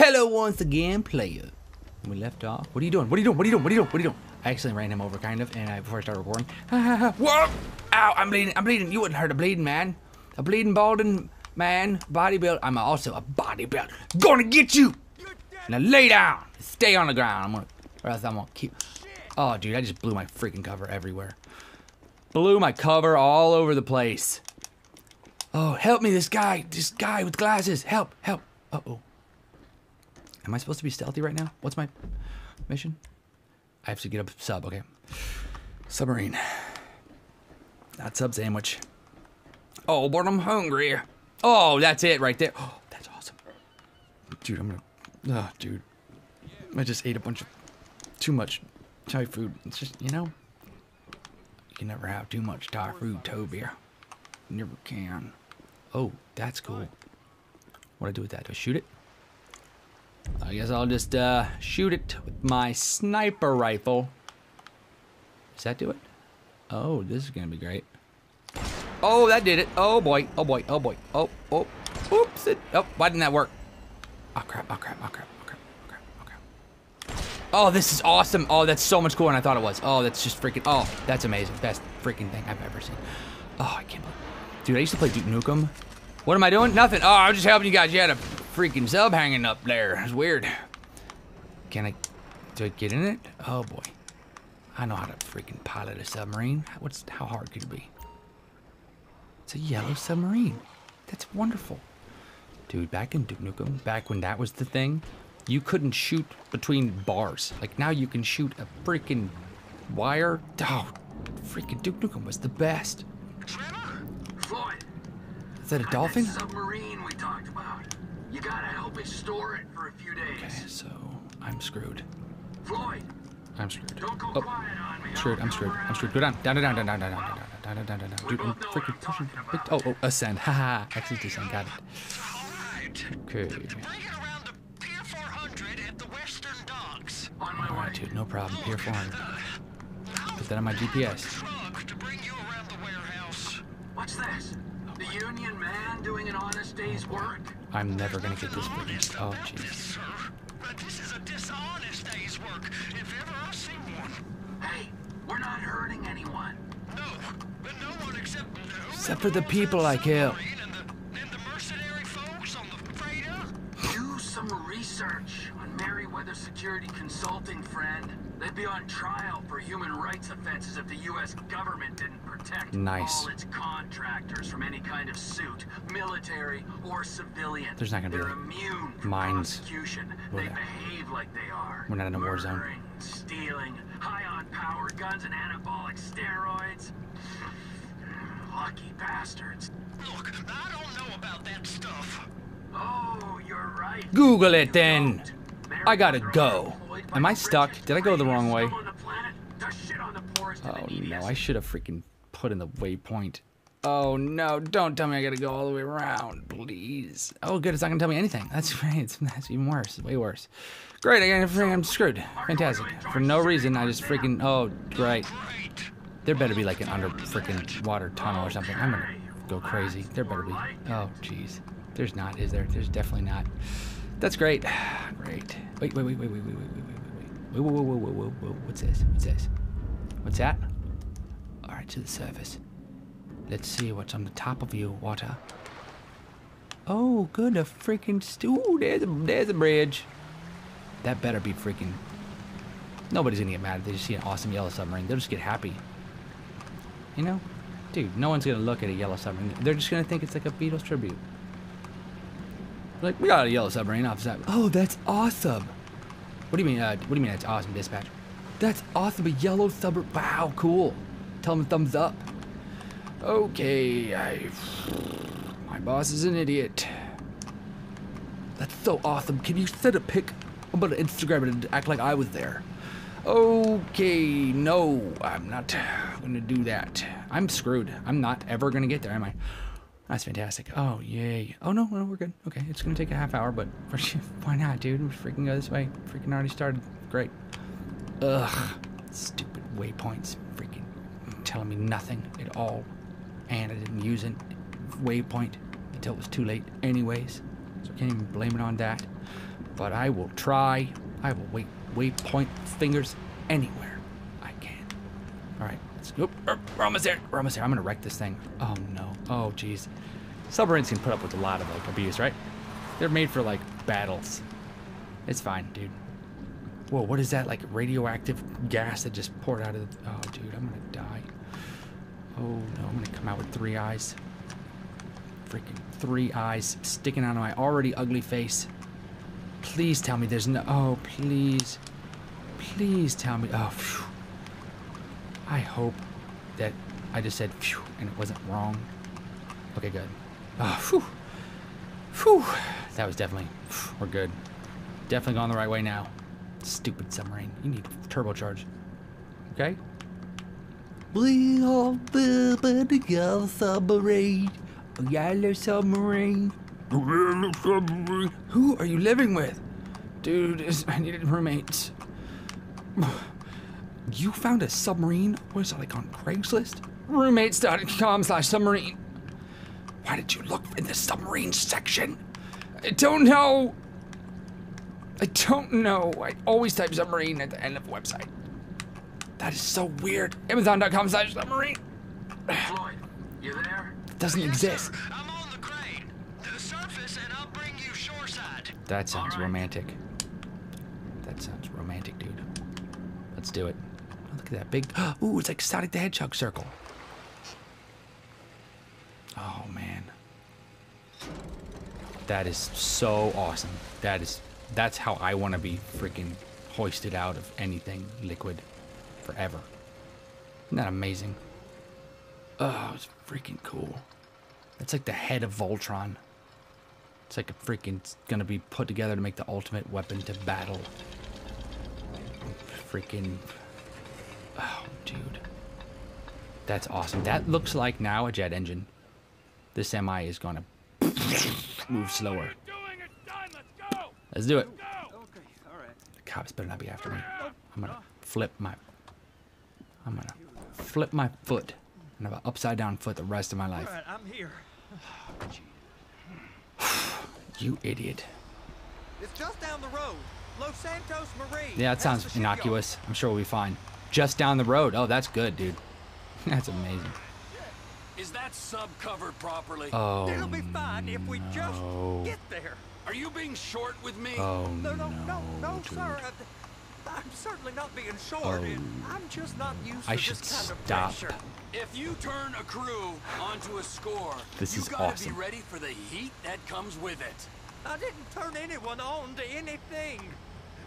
Hello once again, player. We left off. What are you doing? What are you doing? What are you doing? What are you doing? What are you doing? I accidentally ran him over, kind of, and I before I started recording. Whoa! Ow! I'm bleeding. I'm bleeding. You wouldn't hurt a bleeding man. A bleeding, balding man, bodybuild. I'm also a bodybuilder. Gonna get you. Now lay down. Stay on the ground. I'm gonna, or else I'm gonna keep. Oh, dude, I just blew my freaking cover everywhere. Blew my cover all over the place. Oh, help me, this guy, this guy with glasses. Help, help. Uh oh. Am I supposed to be stealthy right now? What's my mission? I have to get a sub, okay. Submarine. Not sub sandwich. Oh, but I'm hungry. Oh, that's it right there. Oh, that's awesome. Dude, I'm gonna. Oh, dude. I just ate a bunch of. Too much Thai food. It's just, you know. You can never have too much Thai food, Toby. Never can. Oh, that's cool. What do I do with that? Do I shoot it? I guess I'll just uh, shoot it with my sniper rifle. Does that do it? Oh, this is gonna be great. Oh, that did it. Oh boy. Oh boy. Oh boy. Oh, oh. Oops. It, oh, why didn't that work? Oh crap. Oh crap. Oh crap. Oh crap. Oh crap. Oh crap. Oh, this is awesome. Oh, that's so much cooler than I thought it was. Oh, that's just freaking. Oh, that's amazing. Best freaking thing I've ever seen. Oh, I can't believe. Dude, I used to play Duke Nukem. What am I doing? Nothing. Oh, I'm just helping you guys. You had a freaking sub hanging up there. It's weird. Can I, do I get in it? Oh boy. I know how to freaking pilot a submarine. What's, how hard could it be? It's a yellow submarine. That's wonderful. Dude, back in Duke Nukem, back when that was the thing, you couldn't shoot between bars. Like now you can shoot a freaking wire. Oh, freaking Duke Nukem was the best. Trevor? Floyd. Is that a dolphin? Submarine we talked about. You gotta help me store it for a few days. Okay, so I'm screwed. Floyd, I'm screwed. don't go Oh, quiet on me. screwed. I'm screwed. I'm screwed. Go down. Down, down, down, down, down, down, down, down, down, down, down, down. Dude, I'm both know what freaking pushing. Oh, oh, ascend. Haha. Actually, descend. Got it. Alright. Okay. Bring it around to Pier 400 at the Western Docks. On my All way. right, dude. No problem. Pier 400. I'll Put that on my GPS. truck to bring you around the warehouse. What's this? The union man doing an honest day's work? I'm never gonna get this freaking. Oh, Yes, jeez. But this is a dishonest day's work, if ever I've seen one. Hey, we're not hurting anyone. No, but no one except... Except for the people I kill. And the, and the mercenary folks on the freighter. Do some research on Merryweather Security Consulting, friend. They'd be on trial for human rights offenses if the U.S. government didn't protect Nice. all its contractors from any kind of suit, military or civilian. There's not gonna be, They're like, immune from mines. prosecution. Will They there? behave like they are. We're not in a war zone. Murdering, stealing, high on power guns and anabolic steroids. Lucky bastards. Look, I don't know about that stuff. Oh, you're right. Google it You then. I gotta Merryweather go. Am I stuck? Did I go the wrong way? Oh no, I should have freaking put in the waypoint. Oh no, don't tell me I gotta go all the way around, please. Oh good, it's not gonna tell me anything. That's right, it's, that's even worse, way worse. Great, I, I'm screwed. Fantastic. For no reason, I just freaking, oh, great! There better be like an under freaking water tunnel or something. I'm gonna go crazy. There better be. Oh jeez. There's not, is there? There's definitely not. That's great. Great. Wait, wait, wait, wait, wait, wait, wait, wait. Whoa, whoa, whoa, whoa, whoa, whoa. What's this? What's this? What's that? All right, to the surface. Let's see what's on the top of you, water. Oh, good, a freaking stew. There's a, there's a bridge. That better be freaking. Nobody's gonna get mad if they just see an awesome yellow submarine. They'll just get happy. You know? Dude, no one's gonna look at a yellow submarine. They're just gonna think it's like a Beatles tribute. Like, we got a yellow submarine off the side. Oh, that's awesome. What do you mean, uh, what do you mean that's awesome, dispatch? That's awesome, a yellow submarine. Wow, cool. Tell them thumbs up. Okay, I... My boss is an idiot. That's so awesome. Can you send a pic? I'm gonna Instagram it and act like I was there. Okay, no, I'm not gonna do that. I'm screwed. I'm not ever gonna get there, am I? That's fantastic. Oh, yay. Oh, no, no, we're good. Okay, it's gonna take a half hour, but why not, dude? We freaking go this way. Freaking already started. Great. Ugh. Stupid waypoints. Freaking telling me nothing at all. And I didn't use a waypoint until it was too late, anyways. So I can't even blame it on that. But I will try. I will wait, waypoint fingers anywhere. Go. Er, We're almost there. We're almost there. I'm gonna wreck this thing. Oh no. Oh jeez. Submarines can put up with a lot of like abuse, right? They're made for like battles. It's fine, dude. Whoa, what is that? Like radioactive gas that just poured out of the. Oh, dude, I'm gonna die. Oh no, I'm gonna come out with three eyes. Freaking three eyes sticking out of my already ugly face. Please tell me there's no. Oh, please. Please tell me. Oh, phew. I hope that I just said phew and it wasn't wrong. Okay, good. Oh, phew. Phew. That was definitely. phew, We're good. Definitely going the right way now. Stupid submarine. You need turbocharge. Okay? We all a yellow submarine. A yellow submarine. A yellow submarine. Who are you living with? Dude, I needed roommates. You found a submarine? What is it, like on Craigslist? Roommates.com slash submarine. Why did you look in the submarine section? I don't know. I don't know. I always type submarine at the end of the website. That is so weird. Amazon.com slash submarine. Floyd, you there? It Doesn't Yes, exist. sir. I'm on the crane. To the surface, and I'll bring you shoreside. That sounds Alright. romantic. That sounds romantic, dude. Let's do it. Oh, look at that big. Ooh, it's like Sonic the Hedgehog circle. Oh, man. That is so awesome. That is. That's how I want to be freaking hoisted out of anything liquid forever. Isn't that amazing? Oh, it's freaking cool. That's like the head of Voltron. It's like a freaking it's gonna be put together to make the ultimate weapon to battle. Freaking. Dude. That's awesome. That looks like now a jet engine. This MI is gonna move slower. Doing it done. Let's do it. Go. Okay, all right. The cops better not be after me. I'm gonna flip my. I'm gonna flip my foot and have an upside down foot the rest of my life. right, I'm here. You idiot. It's just down the road. Los Santos Marine. Yeah, that sounds innocuous. I'm sure we'll be fine. Just down the road. Oh, that's good, dude. That's amazing. Is that sub covered properly? Oh, It'll be fine if we just no. get there. Are you being short with me? Oh, No, no, no, no, dude. sir. I- I'm certainly not being short. Oh. I'm just not used I to should this kind of stop. pressure. If you turn a crew onto a score, This you is gotta awesome. be ready for the heat that comes with it. I didn't turn anyone on to anything.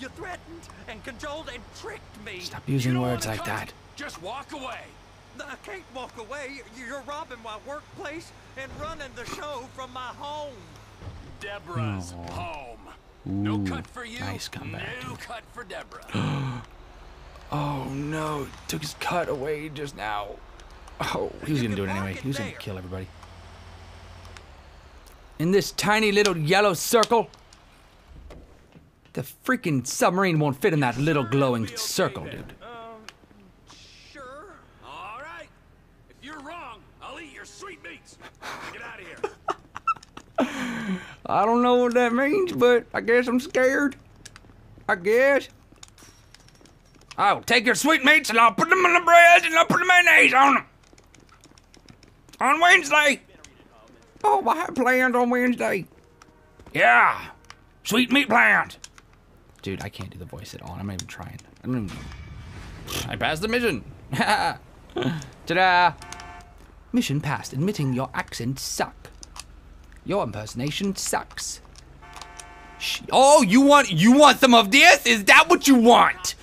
You threatened and cajoled and tricked me. Stop using words like that. Just walk away. I can't walk away. You're robbing my workplace and running the show from my home. Deborah's Aw. home. Ooh, no cut for you. nice comeback, No dude. cut for Deborah. Oh no, took his cut away just now. Oh, he was gonna do it anyway. park it He was gonna kill everybody. In this tiny little yellow circle, the freaking submarine won't fit in that little glowing circle, dude. Um, sure. All right. If you're wrong, I'll eat your sweetmeats. Get out of here. I don't know what that means, but I guess I'm scared. I guess. I'll take your sweetmeats and I'll put them in the bread and I'll put the mayonnaise on them. On Wednesday. Oh, I have plans on Wednesday. Yeah. Sweet meat plans. Dude, I can't do the voice at all. I'm not even trying. I don't even. I passed the mission. Ta-da! Mission passed. Admitting your accents suck. Your impersonation sucks. Sh- Oh, you want you want some of this? Is that what you want?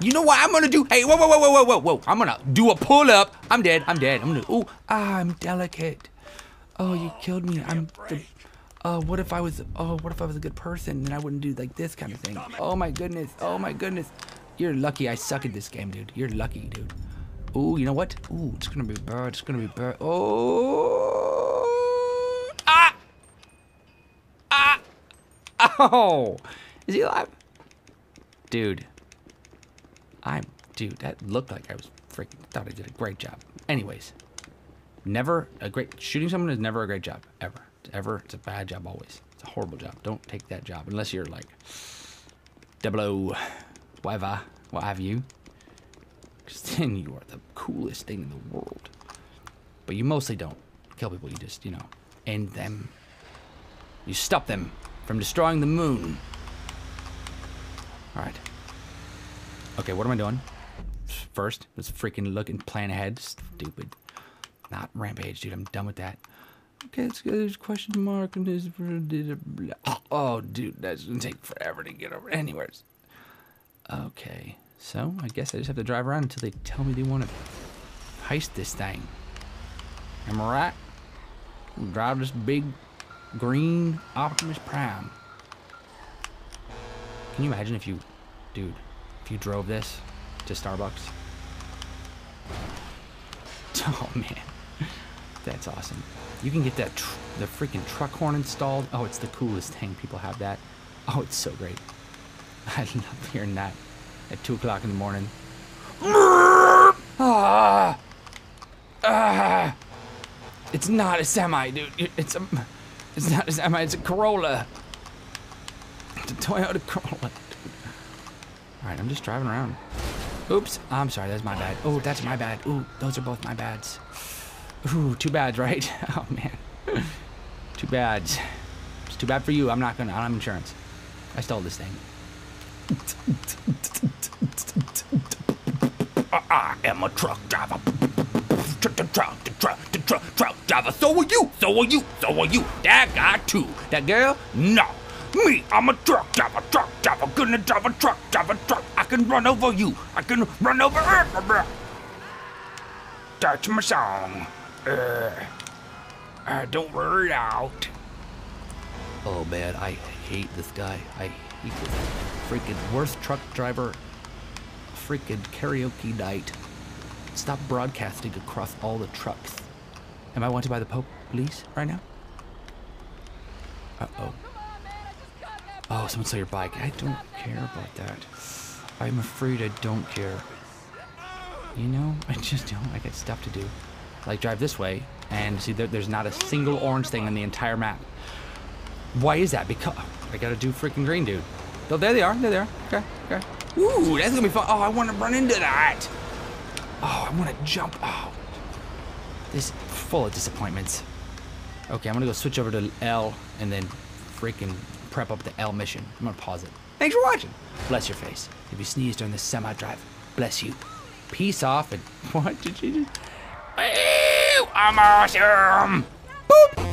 You know what I'm gonna do? Hey, whoa, whoa, whoa, whoa, whoa, whoa! I'm gonna do a pull up. I'm dead. I'm dead. I'm gonna. Ah, I'm delicate. Oh, you killed me. I'm. The, oh, what if I was? Oh, what if I was a good person and I wouldn't do like this kind of thing? Oh my goodness. Oh my goodness. You're lucky. I suck at this game, dude. You're lucky, dude. Ooh, you know what? Ooh, it's gonna be bird. It's gonna be bird. Oh. Ah. Ah! Oh! Is he alive? Dude. I'm. Dude, that looked like I was freaking. Thought I did a great job. Anyways. Never a great. Shooting someone is never a great job. Ever. Ever. It's a bad job always. It's a horrible job. Don't take that job unless you're like double O, whatever, what have you. Because then you are the coolest thing in the world. But you mostly don't kill people. You just, you know, end them. You stop them from destroying the moon. All right. Okay, what am I doing? First, let's freaking look and plan ahead. Stupid. Not rampage, dude. I'm done with that. Okay, let's go. There's a question mark. and there's- Oh, dude, that's gonna take forever to get over. Anyways. Okay, so I guess I just have to drive around until they tell me they want to heist this thing. Am I right? Drive this big green Optimus Prime. Can you imagine if you, dude, if you drove this to Starbucks? Oh man, that's awesome. You can get that tr- the freaking truck horn installed. Oh, it's the coolest thing. People have that. Oh, it's so great. I love hearing that at two o'clock in the morning. Ah, ah. It's not a semi, dude. It's a, it's not a semi. It's a Corolla. It's a Toyota Corolla. All right, I'm just driving around. Oops, I'm sorry. That's my bad. Oh, that's my bad. Ooh, those are both my bads. Ooh, too bad, right? Oh man, too bad. It's too bad for you. I'm not gonna. I don't have insurance. I stole this thing. I am a truck driver. Truck, truck, truck, truck, truck, driver. So are you. So are you. So are you. That guy too. That girl? No. Me, I'm a truck driver. Truck driver. Gonna drive a truck. Drive a truck. I can run over you. I can run over. That's my song. Uh, uh, don't wear it out. Oh man, I hate this guy. I hate this freaking worst truck driver. Freaking karaoke night. Stop broadcasting across all the trucks. Am I wanted by the Pope, please, right now? Uh oh. Oh, someone stole your bike. I don't care about that. I'm afraid I don't care. You know, I just don't. I got stuff to do. Like drive this way, and see, there, there's not a single orange thing on the entire map. Why is that? Because I gotta do freaking green, dude. Oh, there they are. There they are. Okay, okay. Ooh, that's gonna be fun. Oh, I want to run into that. Oh, I want to jump. Oh, this full of disappointments. Okay, I'm gonna go switch over to L and then freaking prep up the L mission. I'm gonna pause it. Thanks for watching. Bless your face. If you sneeze during this semi-drive, bless you. Peace off and what did you do? I'm awesome. Boop.